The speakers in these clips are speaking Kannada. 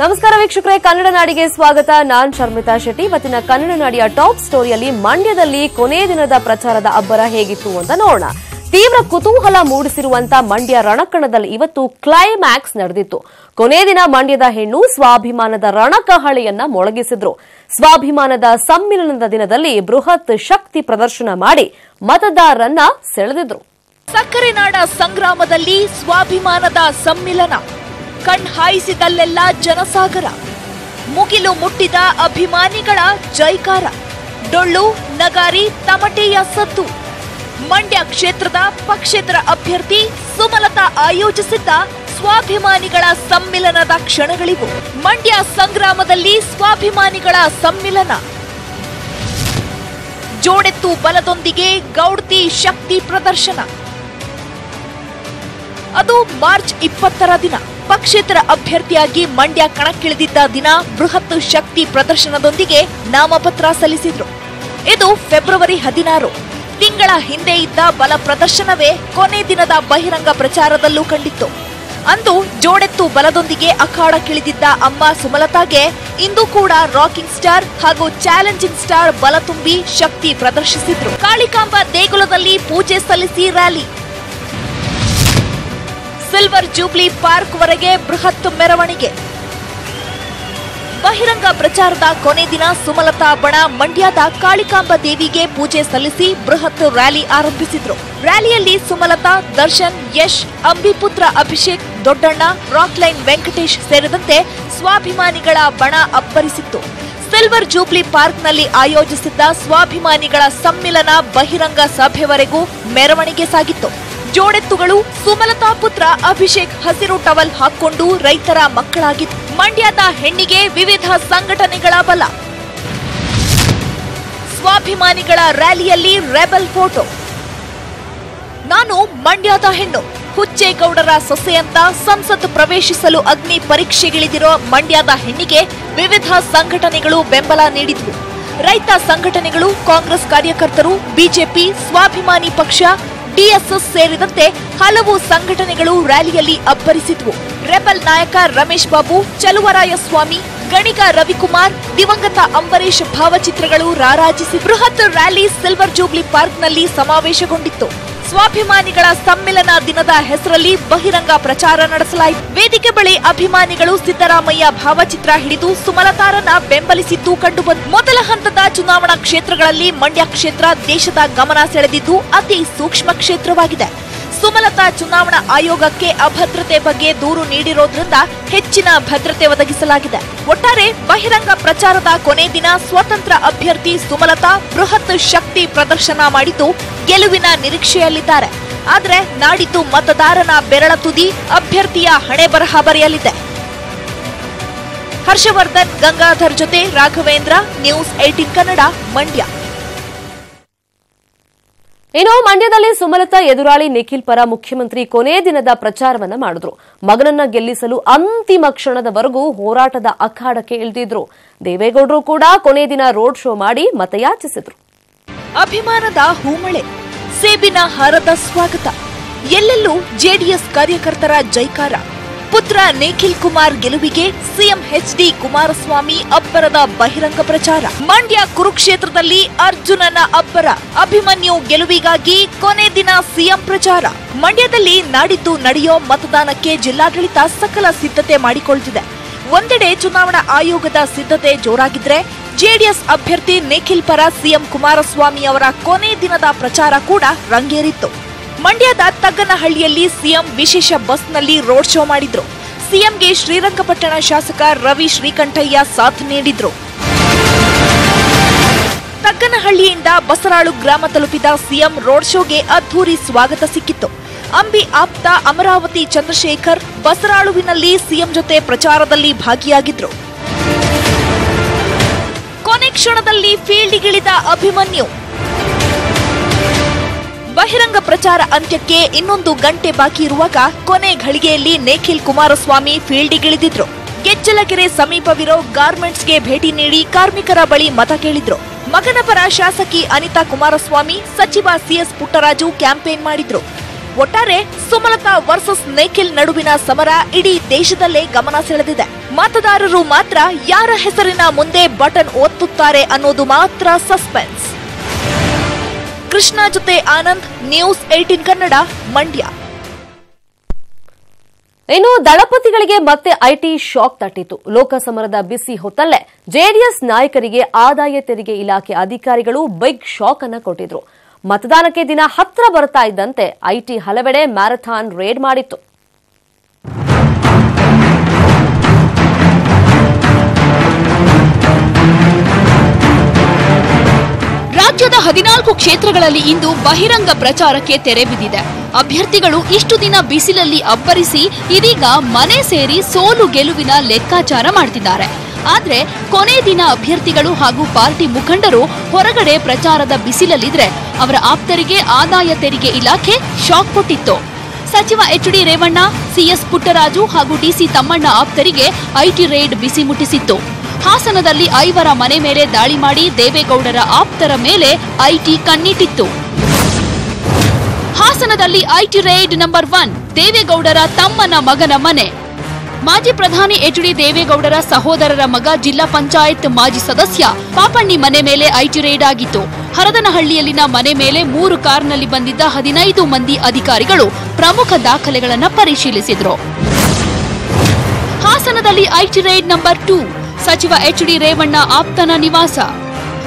ನಮಸ್ಕಾರ ವೀಕ್ಷಕರೇ, ಕನ್ನಡ ನಾಡಿಗೆ ಸ್ವಾಗತ. ನಾನ್ ಶರ್ಮಿತಾ ಶೆಟ್ಟಿ. ಇವತ್ತಿನ ಕನ್ನಡ ನಾಡಿಯ ಟಾಪ್ ಸ್ಟೋರಿಯಲ್ಲಿ ಮಂಡ್ಯದಲ್ಲಿ ಕೊನೆ ದಿನದ ಪ್ರಚಾರದ ಅಬ್ಬರ ಹೇಗಿತ್ತು ಅಂತ ನೋಡೋಣ. ತೀವ್ರ ಕುತೂಹಲ ಮೂಡಿಸಿರುವಂತ ಮಂಡ್ಯ ರಣಕಣದಲ್ಲಿ ಇವತ್ತು ಕ್ಲೈಮ್ಯಾಕ್ಸ್ ನಡೆದಿತ್ತು. ಕೊನೆ ದಿನ ಮಂಡ್ಯದ ಹೆಣ್ಣು ಸ್ವಾಭಿಮಾನದ ರಣಕಹಳೆಯನ್ನ ಮೊಳಗಿಸಿದ್ರು. ಸ್ವಾಭಿಮಾನದ ಸಮ್ಮಿಲನದ ದಿನದಲ್ಲಿ ಬೃಹತ್ ಶಕ್ತಿ ಪ್ರದರ್ಶನ ಮಾಡಿ ಮತದಾರರನ್ನ ಸೆಳೆದಿದ್ರು. ಸಕ್ಕರೆ ನಾಡ ಸಂಗ್ರಾಮದಲ್ಲಿ ಸ್ವಾಭಿಮಾನದ ಸಮ್ಮಿಲನ. ಕಣ್ ಹಾಯಿಸಿದಲ್ಲೆಲ್ಲ ಜನಸಾಗರ. ಮುಗಿಲು ಮುಟ್ಟಿದ ಅಭಿಮಾನಿಗಳ ಜೈಕಾರ. ಡೊಳ್ಳು, ನಗಾರಿ, ತಮಟೆಯ ಸದ್ದು. ಮಂಡ್ಯ ಕ್ಷೇತ್ರದ ಪಕ್ಷೇತರ ಅಭ್ಯರ್ಥಿ ಸುಮಲತಾ ಆಯೋಜಿಸಿದ್ದ ಸ್ವಾಭಿಮಾನಿಗಳ ಸಮ್ಮಿಲನದ ಕ್ಷಣಗಳಿವು. ಮಂಡ್ಯ ಸಂಗ್ರಾಮದಲ್ಲಿ ಸ್ವಾಭಿಮಾನಿಗಳ ಸಮ್ಮಿಲನ. ಜೋಡೆತ್ತು ಬಲದೊಂದಿಗೆ ಗೌಡ್ತಿ ಶಕ್ತಿ ಪ್ರದರ್ಶನ. ಅದು ಮಾರ್ಚ್ ಇಪ್ಪತ್ತರ ದಿನ. ಪಕ್ಷೇತರ ಅಭ್ಯರ್ಥಿಯಾಗಿ ಮಂಡ್ಯ ಕಣಕ್ಕಿಳಿದಿದ್ದ ದಿನ ಬೃಹತ್ ಶಕ್ತಿ ಪ್ರದರ್ಶನದೊಂದಿಗೆ ನಾಮಪತ್ರ ಸಲ್ಲಿಸಿದ್ರು. ಇದು ಫೆಬ್ರವರಿ ಹದಿನಾರು. ತಿಂಗಳ ಹಿಂದೆ ಇದ್ದ ಬಲ ಪ್ರದರ್ಶನವೇ ಕೊನೆ ದಿನದ ಬಹಿರಂಗ ಪ್ರಚಾರದಲ್ಲೂ ಕಂಡಿತ್ತು. ಅಂದು ಜೋಡೆತ್ತು ಬಲದೊಂದಿಗೆ ಅಖಾಡಕ್ಕಿಳಿದಿದ್ದ ಅಮ್ಮ ಸುಮಲತಾಗೆ ಇಂದು ಕೂಡ ರಾಕಿಂಗ್ ಸ್ಟಾರ್ ಹಾಗೂ ಚಾಲೆಂಜಿಂಗ್ ಸ್ಟಾರ್ ಬಲ ತುಂಬಿ ಶಕ್ತಿ ಪ್ರದರ್ಶಿಸಿದ್ರು. ಕಾಳಿಕಾಂಬ ದೇಗುಲದಲ್ಲಿ ಪೂಜೆ ಸಲ್ಲಿಸಿ ರ್ಯಾಲಿ. ಸಿಲ್ವರ್ ಜೂಬ್ಲಿ ಪಾರ್ಕ್ ವರೆಗೆ ಬೃಹತ್ ಮೆರವಣಿಗೆ. ಬಹಿರಂಗ ಪ್ರಚಾರದ ಕೊನೆ ದಿನ ಸುಮಲತಾ ಬಣ ಮಂಡ್ಯದ ಕಾಳಿಕಾಂಬ ದೇವಿಗೆ ಪೂಜೆ ಸಲ್ಲಿಸಿ ಬೃಹತ್ ರ್ಯಾಲಿ ಆರಂಭಿಸಿದ್ರು. ರ್ಯಾಲಿಯಲ್ಲಿ ಸುಮಲತಾ, ದರ್ಶನ್, ಯಶ್, ಅಂಬಿಪುತ್ರ ಅಭಿಷೇಕ್, ದೊಡ್ಡಣ್ಣ ರಾಕ್ಲೈನ್ ವೆಂಕಟೇಶ್ ಸೇರಿದಂತೆ ಸ್ವಾಭಿಮಾನಿಗಳ ಬಣ ಅಬ್ಬರಿಸಿತ್ತು. ಸಿಲ್ವರ್ ಜೂಬ್ಲಿ ಪಾರ್ಕ್ನಲ್ಲಿ ಆಯೋಜಿಸಿದ್ದ ಸ್ವಾಭಿಮಾನಿಗಳ ಸಮ್ಮಿಲನ ಬಹಿರಂಗ ಸಭೆವರೆಗೂ ಮೆರವಣಿಗೆ ಸಾಗಿತ್ತು. ಜೋಡೆತ್ತುಗಳು, ಸುಮಲತಾ ಪುತ್ರ ಅಭಿಷೇಕ್ ಹಸಿರು ಟವಲ್ ಹಾಕೊಂಡು ರೈತರ ಮಕ್ಕಳಾಗಿದ್ದು ಮಂಡ್ಯದ ಹೆಣ್ಣಿಗೆ ವಿವಿಧ ಸಂಘಟನೆಗಳ ಬಲ. ಸ್ವಾಭಿಮಾನಿಗಳ ರ್ಯಾಲಿಯಲ್ಲಿ ರೆಬಲ್ ಫೋಟೋ. ನಾನು ಮಂಡ್ಯದ ಹೆಣ್ಣು, ಹುಚ್ಚೇಗೌಡರ ಸೊಸೆಯಂತ ಸಂಸತ್ ಪ್ರವೇಶಿಸಲು ಅಗ್ನಿ ಪರೀಕ್ಷೆಗಿಳಿದಿರೋ ಮಂಡ್ಯದ ಹೆಣ್ಣಿಗೆ ವಿವಿಧ ಸಂಘಟನೆಗಳು ಬೆಂಬಲ ನೀಡಿದ್ವು. ರೈತ ಸಂಘಟನೆಗಳು, ಕಾಂಗ್ರೆಸ್ ಕಾರ್ಯಕರ್ತರು, ಬಿಜೆಪಿ, ಸ್ವಾಭಿಮಾನಿ ಪಕ್ಷ ಡಿಎಸ್ಎಸ್ ಸೇರಿದಂತೆ ಹಲವು ಸಂಘಟನೆಗಳು ರ್ಯಾಲಿಯಲ್ಲಿ ಅಬ್ಬರಿಸಿದ್ವು. ರೆಬಲ್ ನಾಯಕ ರಮೇಶ್ ಬಾಬು, ಚಲುವರಾಯಸ್ವಾಮಿ, ಗಣಿಗ ರವಿಕುಮಾರ್, ದಿವಂಗತ ಅಂಬರೀಶ್ ಭಾವಚಿತ್ರಗಳು ರಾರಾಜಿಸಿ ಬೃಹತ್ ರ್ಯಾಲಿ ಸಿಲ್ವರ್ ಜೂಬ್ಲಿ ಪಾರ್ಕ್ನಲ್ಲಿ ಸಮಾವೇಶಗೊಂಡಿತ್ತು. ಸ್ವಾಭಿಮಾನಿಗಳ ಸಮ್ಮಿಲನ ದಿನದ ಹೆಸರಲ್ಲಿ ಬಹಿರಂಗ ಪ್ರಚಾರ ನಡೆಸಲಾಯಿತು. ವೇದಿಕೆ ಬಳಿ ಅಭಿಮಾನಿಗಳು ಸಿದ್ದರಾಮಯ್ಯ ಭಾವಚಿತ್ರ ಹಿಡಿದು ಸುಮಲತಾರನ್ನ ಬೆಂಬಲಿಸಿದ್ದು ಕಂಡುಬಂತು. ಮೊದಲ ಹಂತದ ಚುನಾವಣಾ ಕ್ಷೇತ್ರಗಳಲ್ಲಿ ಮಂಡ್ಯ ಕ್ಷೇತ್ರ ದೇಶದ ಗಮನ ಸೆಳೆದಿದ್ದು ಅತಿ ಸೂಕ್ಷ್ಮ ಕ್ಷೇತ್ರವಾಗಿದೆ. ಸುಮಲತಾ ಚುನಾವಣಾ ಆಯೋಗಕ್ಕೆ ಅಭದ್ರತೆ ಬಗ್ಗೆ ದೂರು ನೀಡಿರೋದ್ರಿಂದ ಹೆಚ್ಚಿನ ಭದ್ರತೆ ಒದಗಿಸಲಾಗಿದೆ. ಒಟ್ಟಾರೆ ಬಹಿರಂಗ ಪ್ರಚಾರದ ಕೊನೆ ದಿನ ಸ್ವತಂತ್ರ ಅಭ್ಯರ್ಥಿ ಸುಮಲತಾ ಬೃಹತ್ ಶಕ್ತಿ ಪ್ರದರ್ಶನ ಮಾಡಿದ್ದು ಗೆಲುವಿನ ನಿರೀಕ್ಷೆಯಲ್ಲಿದ್ದಾರೆ. ಆದರೆ ನಾಡಿದ್ದು ಮತದಾರನ ಬೆರಳ ತುದಿ ಅಭ್ಯರ್ಥಿಯ ಹಣೆ ಬರಹ ಬರೆಯಲಿದೆ. ಹರ್ಷವರ್ಧನ್, ಗಂಗಾಧರ್ ಜೊತೆ ರಾಘವೇಂದ್ರ, ನ್ಯೂಸ್ ಏಟಿನ್ ಕನ್ನಡ, ಮಂಡ್ಯ. ಇನ್ನು ಮಂಡ್ಯದಲ್ಲಿ ಸುಮಲತಾ ಎದುರಾಳಿ ನಿಖಿಲ್ ಪರ ಮುಖ್ಯಮಂತ್ರಿ ಕೊನೆ ದಿನದ ಪ್ರಚಾರವನ್ನ ಮಾಡಿದ್ರು. ಮಗನನ್ನ ಗೆಲ್ಲಿಸಲು ಅಂತಿಮ ಕ್ಷಣದವರೆಗೂ ಹೋರಾಟದ ಅಖಾಡಕ್ಕೆ ಇಳಿದಿದ್ರು. ದೇವೇಗೌಡರು ಕೂಡ ಕೊನೆ ದಿನ ರೋಡ್ ಶೋ ಮಾಡಿ ಮತಯಾಚಿಸಿದ್ರು. ಅಭಿಮಾನದ ಹೂಮಳೆ, ಸೇಬಿನ ಹರದ ಸ್ವಾಗತ. ಎಲ್ಲೆಲ್ಲೂ ಜೆಡಿಎಸ್ ಕಾರ್ಯಕರ್ತರ ಜೈಕಾರ. ಪುತ್ರ ನಿಖಿಲ್ ಕುಮಾರ್ ಗೆಲುವಿಗೆ ಸಿಎಂ ಎಚ್ಡಿ ಕುಮಾರಸ್ವಾಮಿ ಅಬ್ಬರದ ಬಹಿರಂಗ ಪ್ರಚಾರ. ಮಂಡ್ಯ ಕುರುಕ್ಷೇತ್ರದಲ್ಲಿ ಅರ್ಜುನನ ಅಬ್ಬರ. ಅಭಿಮನ್ಯು ಗೆಲುವಿಗಾಗಿ ಕೊನೆ ದಿನ ಸಿಎಂ ಪ್ರಚಾರ. ಮಂಡ್ಯದಲ್ಲಿ ನಾಡಿದ್ದು ನಡೆಯೋ ಮತದಾನಕ್ಕೆ ಜಿಲ್ಲಾಡಳಿತ ಸಕಲ ಸಿದ್ಧತೆ ಮಾಡಿಕೊಳ್ತಿದೆ. ಒಂದೆಡೆ ಚುನಾವಣಾ ಆಯೋಗದ ಸಿದ್ಧತೆ ಜೋರಾಗಿದ್ರೆ ಜೆಡಿಎಸ್ ಅಭ್ಯರ್ಥಿ ನಿಖಿಲ್ ಪರ ಸಿಎಂ ಕುಮಾರಸ್ವಾಮಿ ಅವರ ಕೊನೆ ದಿನದ ಪ್ರಚಾರ ಕೂಡ ರಂಗೇರಿತ್ತು. ಮಂಡ್ಯದ ತಗ್ಗನಹಳ್ಳಿಯಲ್ಲಿ ಸಿಎಂ ವಿಶೇಷ ಬಸ್ನಲ್ಲಿ ರೋಡ್ ಶೋ ಮಾಡಿದ್ರು. ಸಿಎಂಗೆ ಶ್ರೀರಂಗಪಟ್ಟಣ ಶಾಸಕ ರವಿ ಶ್ರೀಕಂಠಯ್ಯ ಸಾಥ್ ನೀಡಿದ್ರು. ತಗ್ಗನಹಳ್ಳಿಯಿಂದ ಬಸರಾಳು ಗ್ರಾಮ ತಲುಪಿದ ಸಿಎಂ ರೋಡ್ ಶೋಗೆ ಅದ್ಧೂರಿ ಸ್ವಾಗತ ಸಿಕ್ಕಿತ್ತು. ಅಂಬಿ ಆಪ್ತ ಅಮರಾವತಿ ಚಂದ್ರಶೇಖರ್ ಬಸರಾಳುವಿನಲ್ಲಿ ಸಿಎಂ ಜೊತೆ ಪ್ರಚಾರದಲ್ಲಿ ಭಾಗಿಯಾಗಿದ್ರು. ಕೊನೆ ಕ್ಷಣದಲ್ಲಿ ಫೀಲ್ಡ್ಗಿಳಿದ ಅಭಿಮನ್ಯು ಬಹಿರಂಗ ಪ್ರಚಾರ ಅಂತ್ಯಕ್ಕೆ ಇನ್ನೊಂದು ಗಂಟೆ ಬಾಕಿ ಇರುವಾಗ ಕೊನೆ ಘಳಿಗೆಯಲ್ಲಿ ನಿಖಿಲ್ ಕುಮಾರಸ್ವಾಮಿ ಫೀಲ್ಡಿಗಿಳಿದಿದ್ರು. ಗೆಜ್ಜಲಗೆರೆ ಸಮೀಪವಿರೋ ಗಾರ್ಮೆಂಟ್ಸ್ಗೆ ಭೇಟಿ ನೀಡಿ ಕಾರ್ಮಿಕರ ಬಳಿ ಮತ ಕೇಳಿದ್ರು. ಮಗನ ಪರ ಶಾಸಕಿ ಅನಿತಾ ಕುಮಾರಸ್ವಾಮಿ, ಸಚಿವ ಸಿಎಸ್ ಪುಟ್ಟರಾಜು ಕ್ಯಾಂಪೇನ್ ಮಾಡಿದ್ರು. ಒಟ್ಟಾರೆ ಸುಮಲತಾ ವರ್ಸಸ್ ನಿಖಿಲ್ ನಡುವಿನ ಸಮರ ಇಡೀ ದೇಶದಲ್ಲೇ ಗಮನ ಸೆಳೆದಿದೆ. ಮತದಾರರು ಮಾತ್ರ ಯಾರ ಹೆಸರಿನ ಮುಂದೆ ಬಟನ್ ಒತ್ತುತ್ತಾರೆ ಅನ್ನೋದು ಮಾತ್ರ ಸಸ್ಪೆನ್ಸ್. ಕೃಷ್ಣ ಜೊತೆ ಆನಂದ್, ನ್ಯೂಸ್ ಏಟೀನ್ ಕನ್ನಡ, ಮಂಡ್ಯ. ಇನ್ನು ದಳಪತಿಗಳಿಗೆ ಮತ್ತೆ ಐಟಿ ಶಾಕ್ ತಟ್ಟಿತು. ಲೋಕಸಮರದ ಬಿಸಿ ಹೊತ್ತಲ್ಲೇ ಜೆಡಿಎಸ್ ನಾಯಕರಿಗೆ ಆದಾಯ ತೆರಿಗೆ ಇಲಾಖೆ ಅಧಿಕಾರಿಗಳು ಬಿಗ್ ಶಾಕ್ ಅನ್ನ ಕೊಟ್ಟಿದ್ರು. ಮತದಾನಕ್ಕೆ ದಿನ ಹತ್ರ ಬರ್ತಾ ಇದ್ದಂತೆ ಐಟಿ ಹಲವೆಡೆ ಮ್ಯಾರಥಾನ್ ರೇಡ್ ಮಾಡಿತ್ತು. ಹದಿನಾಲ್ಕು ಕ್ಷೇತ್ರಗಳಲ್ಲಿ ಇಂದು ಬಹಿರಂಗ ಪ್ರಚಾರಕ್ಕೆ ತೆರೆ ಬಿದ್ದಿದೆ. ಅಭ್ಯರ್ಥಿಗಳು ಇಷ್ಟು ದಿನ ಬಿಸಿಲಲ್ಲಿ ಅಬ್ಬರಿಸಿ ಇದೀಗ ಮನೆ ಸೇರಿ ಸೋಲು ಗೆಲುವಿನ ಲೆಕ್ಕಾಚಾರ ಮಾಡ್ತಿದ್ದಾರೆ. ಆದ್ರೆ ಕೊನೆ ದಿನ ಅಭ್ಯರ್ಥಿಗಳು ಹಾಗೂ ಪಾರ್ಟಿ ಮುಖಂಡರು ಹೊರಗಡೆ ಪ್ರಚಾರದ ಬಿಸಿಲಲ್ಲಿದ್ರೆ ಅವರ ಆಪ್ತರಿಗೆ ಆದಾಯ ತೆರಿಗೆ ಇಲಾಖೆ ಶಾಕ್ ಕೊಟ್ಟಿತ್ತು. ಸಚಿವ H D Revanna CS Puttaraju ಹಾಗೂ ಡಿಸಿ ತಮ್ಮಣ್ಣ ಆಪ್ತರಿಗೆ ಐಟಿ ರೇಡ್ ಬಿಸಿ ಮುಟ್ಟಿಸಿತ್ತು. ಹಾಸನದಲ್ಲಿ ಐವರ ಮನೆ ಮೇಲೆ ದಾಳಿ ಮಾಡಿ ದೇವೇಗೌಡರ ಆಪ್ತರ ಮೇಲೆ ಐಟಿ ಕಣ್ಣಿಟ್ಟಿತ್ತು. ಹಾಸನದಲ್ಲಿ ಐಟಿ ರೇಡ್ ನಂಬರ್ ಒನ್, ದೇವೇಗೌಡರ ತಮ್ಮನ ಮಗನ ಮನೆ. ಮಾಜಿ ಪ್ರಧಾನಿ ಎಚ್ ಡಿ ದೇವೇಗೌಡರ ಸಹೋದರರ ಮಗ ಜಿಲ್ಲಾ ಪಂಚಾಯತ್ ಮಾಜಿ ಸದಸ್ಯ ಪಾಪಣ್ಣಿ ಮನೆ ಮೇಲೆ ಐಟಿ ರೇಡ್ ಆಗಿತ್ತು. ಹರದನಹಳ್ಳಿಯಲ್ಲಿನ ಮನೆ ಮೇಲೆ ಮೂರು ಕಾರ್ನಲ್ಲಿ ಬಂದಿದ್ದ ಹದಿನೈದು ಮಂದಿ ಅಧಿಕಾರಿಗಳು ಪ್ರಮುಖ ದಾಖಲೆಗಳನ್ನು ಪರಿಶೀಲಿಸಿದರು. ಹಾಸನದಲ್ಲಿ ಐಟಿ ರೈಡ್ ನಂಬರ್ ಟೂ ಸಚಿವ ಎಚ್ಡಿ ರೇವಣ್ಣ ಆಪ್ತನ ನಿವಾಸ.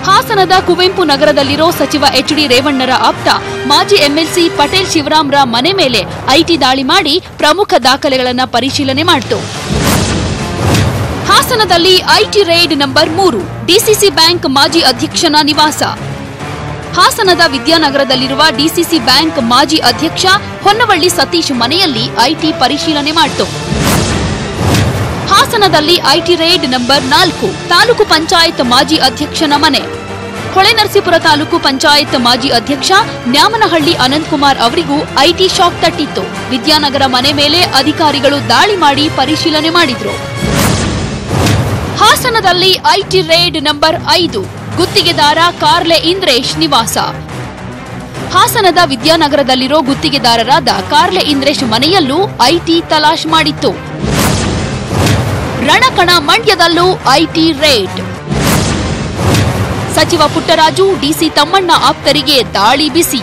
ಹಾಸನದ ಕುವೆಂಪು ನಗರದಲ್ಲಿರೋ ಸಚಿವ ಎಚ್ಡಿ ರೇವಣ್ಣರ ಆಪ್ತ ಮಾಜಿ ಎಂಎಲ್ಸಿ ಪಟೇಲ್ ಶಿವರಾಮ್ರ ಮನೆ ಮೇಲೆ ಐಟಿ ದಾಳಿ ಮಾಡಿ ಪ್ರಮುಖ ದಾಖಲೆಗಳನ್ನು ಪರಿಶೀಲನೆ ಮಾಡಿತು. ಹಾಸನದಲ್ಲಿ ಐಟಿ ರೈಡ್ ನಂಬರ್ ಮೂರು, ಡಿಸಿಸಿ ಬ್ಯಾಂಕ್ ಮಾಜಿ ಅಧ್ಯಕ್ಷನ ನಿವಾಸ. ಹಾಸನದ ವಿದ್ಯಾನಗರದಲ್ಲಿರುವ ಡಿಸಿಸಿ ಬ್ಯಾಂಕ್ ಮಾಜಿ ಅಧ್ಯಕ್ಷ ಹೊನ್ನವಳ್ಳಿ ಸತೀಶ್ ಮನೆಯಲ್ಲಿ ಐಟಿ ಪರಿಶೀಲನೆ ಮಾಡಿತು. ಹಾಸನದಲ್ಲಿ ಐಟಿ ರೇಡ್ ನಂಬರ್ ನಾಲ್ಕು, ತಾಲೂಕು ಪಂಚಾಯತ್ ಮಾಜಿ ಅಧ್ಯಕ್ಷನ ಮನೆ ಹೊಳೆನರಸೀಪುರ ತಾಲೂಕು ಪಂಚಾಯತ್ ಮಾಜಿ ಅಧ್ಯಕ್ಷ ನ್ಯಾಮನಹಳ್ಳಿ ಅನಂತಕುಮಾರ್ ಅವರಿಗೂ ಐಟಿ ಶಾಕ್ ತಟ್ಟಿತ್ತು. ವಿದ್ಯಾನಗರ ಮನೆ ಮೇಲೆ ಅಧಿಕಾರಿಗಳು ದಾಳಿ ಮಾಡಿ ಪರಿಶೀಲನೆ ಮಾಡಿದ್ರು. ಹಾಸನದಲ್ಲಿ ಐಟಿ ರೇಡ್ ನಂಬರ್ ಐದು, ಗುತ್ತಿಗೆದಾರ ಕಾರ್ಲೆ ಇಂದ್ರೇಶ್ ನಿವಾಸ. ಹಾಸನದ ವಿದ್ಯಾನಗರದಲ್ಲಿರೋ ಗುತ್ತಿಗೆದಾರರಾದ ಕಾರ್ಲೆ ಇಂದ್ರೇಶ್ ಮನೆಯಲ್ಲೂ ಐಟಿ ತಲಾಶ್ ಮಾಡಿತ್ತು. ರಣಕಣ ಮಂಡ್ಯದಲ್ಲೂ ಐಟಿ ರೇಟ್. ಸಚಿವ ಪುಟ್ಟರಾಜು, ಡಿಸಿ ತಮ್ಮಣ್ಣ ಆಪ್ತರಿಗೆ ದಾಳಿ ಬಿಸಿ.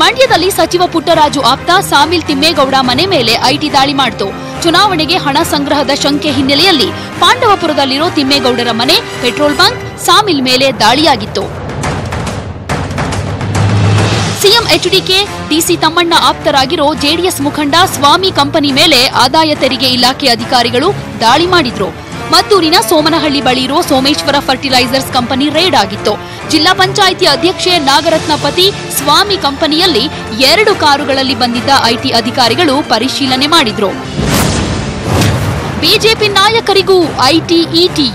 ಮಂಡ್ಯದಲ್ಲಿ ಸಚಿವ ಪುಟ್ಟರಾಜು ಆಪ್ತ ಸಾಮಿಲ್ ತಿಮ್ಮೇಗೌಡ ಮನೆ ಮೇಲೆ ಐಟಿ ದಾಳಿ ಮಾಡಿತು. ಚುನಾವಣೆಗೆ ಹಣ ಸಂಗ್ರಹದ ಶಂಕೆ ಹಿನ್ನೆಲೆಯಲ್ಲಿ ಪಾಂಡವಪುರದಲ್ಲಿರೋ ತಿಮ್ಮೇಗೌಡರ ಮನೆ, ಪೆಟ್ರೋಲ್ ಬಂಕ್, ಸಾಮಿಲ್ ಮೇಲೆ ದಾಳಿಯಾಗಿತ್ತು. ಸಿಎಂ ಎಚ್ಡಿಕೆ ಡಿಸಿ ತಮ್ಮಣ್ಣ ಆಪ್ತರಾಗಿರೋ ಜೆಡಿಎಸ್ ಮುಖಂಡ ಸ್ವಾಮಿ ಕಂಪನಿ ಮೇಲೆ ಆದಾಯ ತೆರಿಗೆ ಇಲಾಖೆ ಅಧಿಕಾರಿಗಳು ದಾಳಿ ಮಾಡಿದ್ರು. ಮದ್ದೂರಿನ ಸೋಮನಹಳ್ಳಿ ಬಳಿ ಇರೋ ಸೋಮೇಶ್ವರ ಫರ್ಟಿಲೈಸರ್ಸ್ ಕಂಪನಿ ರೇಡ್ ಆಗಿತ್ತು. ಜಿಲ್ಲಾ ಪಂಚಾಯಿತಿ ಅಧ್ಯಕ್ಷೆ ನಾಗರತ್ನ ಪತಿ ಸ್ವಾಮಿ ಕಂಪನಿಯಲ್ಲಿ ಎರಡು ಕಾರುಗಳಲ್ಲಿ ಬಂದಿದ್ದ ಐಟಿ ಅಧಿಕಾರಿಗಳು ಪರಿಶೀಲನೆ ಮಾಡಿದ್ರು. BJP ನಾಯಕರಿಗೂ IT ಇಟಿ.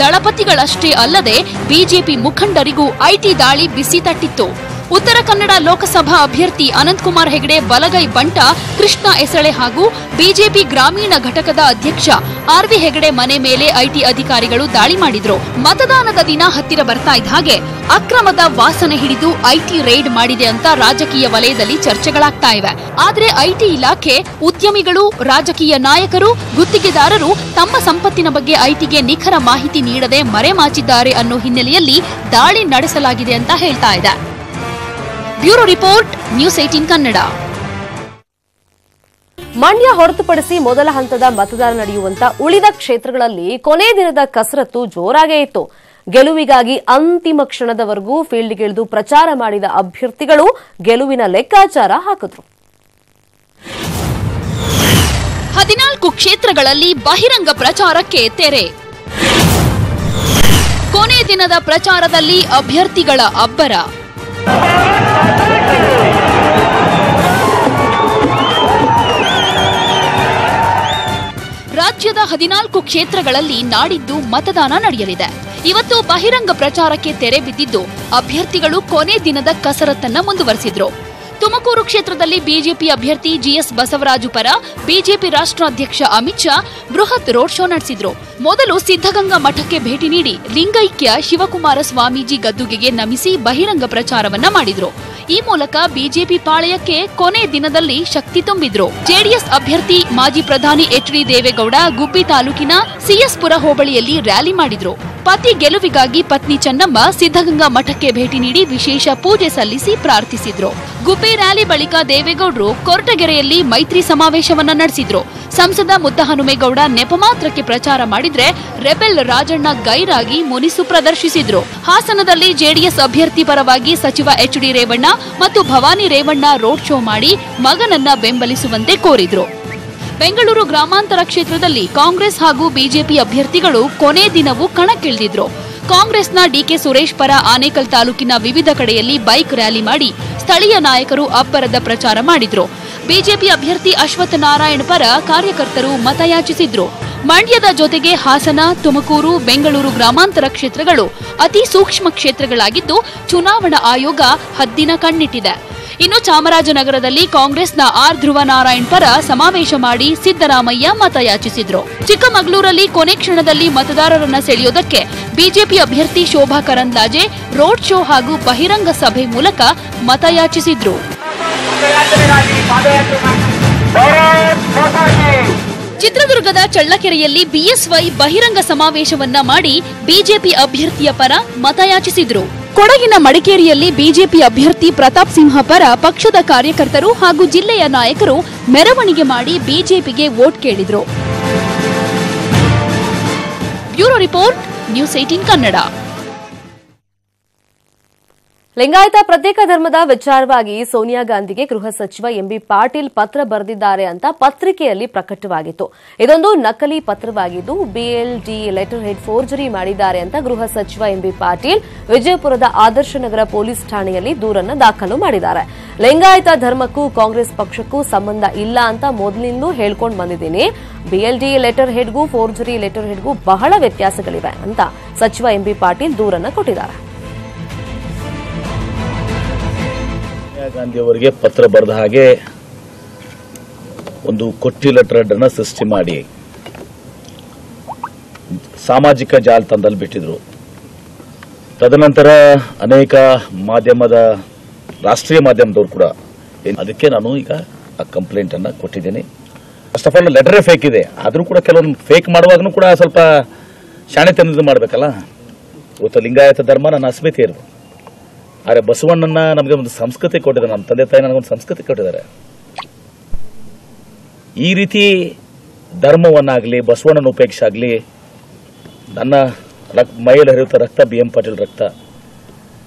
ದಳಪತಿಗಳಷ್ಟೇ ಅಲ್ಲದೆ ಬಿಜೆಪಿ ಮುಖಂಡರಿಗೂ ಐಟಿ ದಾಳಿ ಬಿಸಿ ತಟ್ಟಿತ್ತು. ಉತ್ತರ ಕನ್ನಡ ಲೋಕಸಭಾ ಅಭ್ಯರ್ಥಿ ಅನಂತಕುಮಾರ್ ಹೆಗಡೆ, ಬಲಗೈ ಬಂಟ, ಕೃಷ್ಣ ಎಸಳೆ ಹಾಗೂ ಬಿಜೆಪಿ ಗ್ರಾಮೀಣ ಘಟಕದ ಅಧ್ಯಕ್ಷ ಆರ್ವಿ ಹೆಗಡೆ ಮನೆ ಮೇಲೆ ಐಟಿ ಅಧಿಕಾರಿಗಳು ದಾಳಿ ಮಾಡಿದ್ರು. ಮತದಾನದ ದಿನ ಹತ್ತಿರ ಬರ್ತಾ ಇದ್ದ ಹಾಗೆ ಅಕ್ರಮದ ವಾಸನೆ ಹಿಡಿದು ಐಟಿ ರೈಡ್ ಮಾಡಿದೆ ಅಂತ ರಾಜಕೀಯ ವಲಯದಲ್ಲಿ ಚರ್ಚೆಗಳಾಗ್ತಾ ಇವೆ. ಆದ್ರೆ ಐಟಿ ಇಲಾಖೆ ಉದ್ಯಮಿಗಳು, ರಾಜಕೀಯ ನಾಯಕರು, ಗುತ್ತಿಗೆದಾರರು ತಮ್ಮ ಸಂಪತ್ತಿನ ಬಗ್ಗೆ ಐಟಿಗೆ ನಿಖರ ಮಾಹಿತಿ ನೀಡದೆ ಮರೆಮಾಚಿದ್ದಾರೆ ಅನ್ನೋ ಹಿನ್ನೆಲೆಯಲ್ಲಿ ದಾಳಿ ನಡೆಸಲಾಗಿದೆ ಅಂತ ಹೇಳ್ತಾ ಇದೆ bureau report news eighteen Kannada. Mandya ಹೊರತುಪಡಿಸಿ ಮೊದಲ ಹಂತದ ಮತದಾನ ನಡೆಯುವಂತ ಉಳಿದ ಕ್ಷೇತ್ರಗಳಲ್ಲಿ ಕೊನೆ ದಿನದ ಕಸರತ್ತು ಜೋರಾಗೇ ಇತ್ತು. ಗೆಲುವಿಗಾಗಿ ಅಂತಿಮ ಕ್ಷಣದವರೆಗೂ ಫೀಲ್ಡ್ಗಿಳಿದು ಪ್ರಚಾರ ಮಾಡಿದ ಅಭ್ಯರ್ಥಿಗಳು ಗೆಲುವಿನ ಲೆಕ್ಕಾಚಾರ ಹಾಕಿದ್ರು. ಹದಿನಾಲ್ಕು ಕ್ಷೇತ್ರಗಳಲ್ಲಿ ಬಹಿರಂಗ ಪ್ರಚಾರಕ್ಕೆ ತೆರೆ. ಕೊನೆ ದಿನದ ಪ್ರಚಾರದಲ್ಲಿ ಅಭ್ಯರ್ಥಿಗಳ ಅಬ್ಬರ. ರಾಜ್ಯದ ಹದಿನಾಲ್ಕು ಕ್ಷೇತ್ರಗಳಲ್ಲಿ ನಾಡಿದ್ದು ಮತದಾನ ನಡೆಯಲಿದೆ. ಇವತ್ತು ಬಹಿರಂಗ ಪ್ರಚಾರಕ್ಕೆ ತೆರೆ ಬಿದ್ದಿದ್ದು, ಅಭ್ಯರ್ಥಿಗಳು ಕೊನೆ ದಿನದ ಕಸರತ್ತನ್ನ ಮುಂದುವರೆಸಿದ್ರು. ತುಮಕೂರು ಕ್ಷೇತ್ರದಲ್ಲಿ ಬಿಜೆಪಿ ಅಭ್ಯರ್ಥಿ ಜಿಎಸ್ ಬಸವರಾಜು ಪರ ಬಿಜೆಪಿ ರಾಷ್ಟ್ರಾಧ್ಯಕ್ಷ ಅಮಿತ್ ಶಾ ಬೃಹತ್ ರೋಡ್ ಶೋ ನಡೆಸಿದ್ರು. ಮೊದಲು ಸಿದ್ಧಗಂಗಾ ಮಠಕ್ಕೆ ಭೇಟಿ ನೀಡಿ ಲಿಂಗೈಕ್ಯ ಶಿವಕುಮಾರ ಸ್ವಾಮೀಜಿ ಗದ್ದುಗೆಗೆ ನಮಿಸಿ ಬಹಿರಂಗ ಪ್ರಚಾರವನ್ನ ಮಾಡಿದ್ರು. ಈ ಮೂಲಕ ಬಿಜೆಪಿ ಪಾಳಯಕ್ಕೆ ಕೊನೆ ದಿನದಲ್ಲಿ ಶಕ್ತಿ ತುಂಬಿದ್ರು. ಜೆಡಿಎಸ್ ಅಭ್ಯರ್ಥಿ ಮಾಜಿ ಪ್ರಧಾನಿ ಎಚ್ ಡಿ ದೇವೇಗೌಡ ಗುಬ್ಬಿ ತಾಲೂಕಿನ ಸಿಎಸ್ಪುರ ಹೋಬಳಿಯಲ್ಲಿ ರ್ಯಾಲಿ ಮಾಡಿದ್ರು. ಪತಿ ಗೆಲುವಿಗಾಗಿ ಪತ್ನಿ ಚೆನ್ನಮ್ಮ ಸಿದ್ಧಗಂಗಾ ಮಠಕ್ಕೆ ಭೇಟಿ ನೀಡಿ ವಿಶೇಷ ಪೂಜೆ ಸಲ್ಲಿಸಿ ಪ್ರಾರ್ಥಿಸಿದ್ರು. ಗುಬ್ಬಿ ರ್ಯಾಲಿ ಬಳಿಕ ದೇವೇಗೌಡರು ಕೊರಟಗೆರೆಯಲ್ಲಿ ಮೈತ್ರಿ ಸಮಾವೇಶವನ್ನ ನಡೆಸಿದ್ರು. ಸಂಸದ ಮುದ್ದಹನುಮೇಗೌಡ ನೆಪ ಮಾತ್ರಕ್ಕೆ ಪ್ರಚಾರ ಮಾಡಿದ್ರೆ ರೆಬೆಲ್ ರಾಜಣ್ಣ ಗೈರಾಗಿ ಮುನಿಸು ಪ್ರದರ್ಶಿಸಿದ್ರು. ಹಾಸನದಲ್ಲಿ ಜೆಡಿಎಸ್ ಅಭ್ಯರ್ಥಿ ಪರವಾಗಿ ಸಚಿವ ಎಚ್ ಡಿ ರೇವಣ್ಣ ಮತ್ತು ಭವಾನಿ ರೇವಣ್ಣ ರೋಡ್ ಶೋ ಮಾಡಿ ಮಗನನ್ನ ಬೆಂಬಲಿಸುವಂತೆ ಕೋರಿದ್ರು. ಬೆಂಗಳೂರು ಗ್ರಾಮಾಂತರ ಕ್ಷೇತ್ರದಲ್ಲಿ ಕಾಂಗ್ರೆಸ್ ಹಾಗೂ ಬಿಜೆಪಿ ಅಭ್ಯರ್ಥಿಗಳು ಕೊನೆ ದಿನವೂ ಕಣಕ್ಕಿಳಿದಿದ್ರು. ಕಾಂಗ್ರೆಸ್ನ ಡಿಕೆ ಸುರೇಶ್ ಪರ ಆನೇಕಲ್ ತಾಲೂಕಿನ ವಿವಿಧ ಕಡೆಯಲ್ಲಿ ಬೈಕ್ ರ್ಯಾಲಿ ಮಾಡಿ ಸ್ಥಳೀಯ ನಾಯಕರು ಅಬ್ಬರದ ಪ್ರಚಾರ ಮಾಡಿದ್ರು. ಬಿಜೆಪಿ ಅಭ್ಯರ್ಥಿ ಅಶ್ವಥ್ ನಾರಾಯಣ್ ಪರ ಕಾರ್ಯಕರ್ತರು ಮತಯಾಚಿಸಿದ್ರು. ಮಂಡ್ಯದ ಜೊತೆಗೆ ಹಾಸನ, ತುಮಕೂರು, ಬೆಂಗಳೂರು ಗ್ರಾಮಾಂತರ ಕ್ಷೇತ್ರಗಳು ಅತಿ ಸೂಕ್ಷ್ಮ ಕ್ಷೇತ್ರಗಳಾಗಿದ್ದು ಚುನಾವಣಾ ಆಯೋಗ ಹದ್ದಿನ ಕಣ್ಣಿಟ್ಟಿದೆ. ಇನ್ನು ಚಾಮರಾಜನಗರದಲ್ಲಿ ಕಾಂಗ್ರೆಸ್ನ ಆರ್ ಧ್ರುವ ನಾರಾಯಣ್ ಪರ ಸಮಾವೇಶ ಮಾಡಿ ಸಿದ್ದರಾಮಯ್ಯ ಮತಯಾಚಿಸಿದ್ರು ಚಿಕ್ಕಮಗಳೂರಲ್ಲಿ ಕೊನೆ ಕ್ಷಣದಲ್ಲಿ ಮತದಾರರನ್ನ ಸೆಳೆಯೋದಕ್ಕೆ ಬಿಜೆಪಿ ಅಭ್ಯರ್ಥಿ ಶೋಭಾ ಕರಂದ್ಲಾಜೆ, ರೋಡ್ ಶೋ ಹಾಗೂ ಬಹಿರಂಗ ಸಭೆ ಮೂಲಕ ಮತಯಾಚಿಸಿದ್ರು ಚಿತ್ರದುರ್ಗದ ಚಳ್ಳಕೆರೆಯಲ್ಲಿ ಬಿಎಸ್ವೈ ಬಹಿರಂಗ ಸಮಾವೇಶವನ್ನ ಮಾಡಿ ಬಿಜೆಪಿ ಅಭ್ಯರ್ಥಿಯ ಪರ ಮತಯಾಚಿಸಿದ್ರು ಕೊಡಗಿನ ಮಡಿಕೇರಿಯಲ್ಲಿ ಬಿಜೆಪಿ ಅಭ್ಯರ್ಥಿ ಪ್ರತಾಪ್ ಸಿಂಹ ಪರ ಪಕ್ಷದ ಕಾರ್ಯಕರ್ತರು ಹಾಗೂ ಜಿಲ್ಲೆಯ ನಾಯಕರು ಮೆರವಣಿಗೆ ಮಾಡಿ ಬಿಜೆಪಿಗೆ ವೋಟ್ ಕೇಳಿದ್ರು. Bureau report, news eighteen Kannada. Lingayat ಪ್ರತ್ಯೇಕ ಧರ್ಮದ ವಿಚಾರವಾಗಿ ಸೋನಿಯಾ ಗಾಂಧಿಗೆ ಗೃಹ ಸಚಿವ ಎಂಬಿ ಪಾಟೀಲ್ ಪತ್ರ ಬರೆದಿದ್ದಾರೆ ಅಂತ ಪತ್ರಿಕೆಯಲ್ಲಿ ಪ್ರಕಟವಾಗಿತ್ತು. ಇದೊಂದು ನಕಲಿ ಪತ್ರವಾಗಿದ್ದು ಬಿಎಲ್ಡಿ ಲೆಟರ್ ಹೆಡ್ ಫೋರ್ಜರಿ ಮಾಡಿದ್ದಾರೆ ಅಂತ ಗೃಹ ಸಚಿವ ಎಂಬಿ ಪಾಟೀಲ್ ವಿಜಯಪುರದ ಆದರ್ಶ ನಗರ ಪೊಲೀಸ್ ಠಾಣೆಯಲ್ಲಿ ದೂರನ್ನು ದಾಖಲು ಮಾಡಿದ್ದಾರೆ. ಲಿಂಗಾಯತ ಧರ್ಮಕ್ಕೂ ಕಾಂಗ್ರೆಸ್ ಪಕ್ಷಕ್ಕೂ ಸಂಬಂಧ ಇಲ್ಲ ಅಂತ ಮೊದಲಿಂದಲೂ ಹೇಳ್ಕೊಂಡು ಬಂದಿದ್ದೀನಿ. ಬಿಎಲ್ಡಿ ಲೆಟರ್ ಹೆಡ್ಗೂ ಫೋರ್ಜರಿ ಲೆಟರ್ ಹೆಡ್ಗೂ ಬಹಳ ವ್ಯತ್ಯಾಸಗಳಿವೆ ಅಂತ ಸಚಿವ ಎಂಬಿ ಪಾಟೀಲ್ ದೂರನ್ನು ಕೊಟ್ಟಿದ್ದಾರೆ. ಗಾಂಧಿ ಅವರಿಗೆ ಪತ್ರ ಬರೆದ ಹಾಗೆ ಒಂದು ಕೊಟ್ಟಿ ಲೆಟರ್ ಅನ್ನ ಸೃಷ್ಟಿ ಮಾಡಿ ಸಾಮಾಜಿಕ ಜಾಲತಾಣದಲ್ಲಿ ಬಿಟ್ಟಿದ್ರು. ತದನಂತರ ಅನೇಕ ಮಾಧ್ಯಮದ, ರಾಷ್ಟ್ರೀಯ ಮಾಧ್ಯಮದವರು ಕೂಡ ಅದಕ್ಕೆ ನಾನು ಈಗ ಆ ಕಂಪ್ಲೇಂಟ್ ಅನ್ನ ಕೊಟ್ಟಿದ್ದೇನೆ. ಫಸ್ಟ್ ಆಫ್ ಆಲ್ ಲೆಟರೇ ಫೇಕ್ ಇದೆ. ಆದ್ರೂ ಕೂಡ ಕೆಲವೊಂದು ಫೇಕ್ ಮಾಡುವಾಗನೂ ಕೂಡ ಸ್ವಲ್ಪ ಶಾಣೆತನದಿಂದ ಮಾಡಬೇಕಲ್ಲ? ಇವತ್ತು ಲಿಂಗಾಯತ ಧರ್ಮ ನನ್ನ ಅಸ್ಮಿತೆ ಇರೋದು ಆದರೆ ಬಸವಣ್ಣನ ನಮಗೆ ಒಂದು ಸಂಸ್ಕೃತಿ ಕೊಟ್ಟಿದ್ದಾರೆ. ನಮ್ಮ ತಂದೆ ತಾಯಿ ನನಗೊಂದು ಸಂಸ್ಕೃತಿ ಕೊಟ್ಟಿದ್ದಾರೆ. ಈ ರೀತಿ ಧರ್ಮವನ್ನಾಗಲಿ, ಬಸವಣ್ಣನ ಉಪೇಕ್ಷೆ ಆಗಲಿ ನನ್ನ ರಕ್, ಮೈಯಲ್ಲಿ ಹರಿಯುತ್ತ ರಕ್ತ, ಬಿ ಎಂ ಪಾಟೀಲ್ ರಕ್ತ.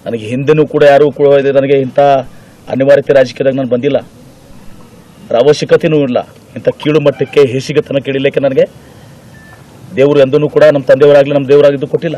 ನನಗೆ ಹಿಂದೆನೂ ಕೂಡ ಯಾರೂ ಕೂಡ ನನಗೆ ಇಂಥ ಅನಿವಾರ್ಯತೆ ರಾಜಕೀಯದಾಗ ನಾನು ಬಂದಿಲ್ಲ. ಅವಶ್ಯಕತೆಯೂ ಇಲ್ಲ. ಇಂಥ ಕೀಳು ಮಟ್ಟಕ್ಕೆ, ಹೇಸಿಗೆತನ ಕೇಳಿಲಿಕ್ಕೆ ನನಗೆ ದೇವರು ಎಂದೂ ಕೂಡ ನಮ್ಮ ತಂದೆಯವರಾಗಲಿ, ನಮ್ಮ ದೇವರಾಗಿದ್ದು ಕೊಟ್ಟಿಲ್ಲ.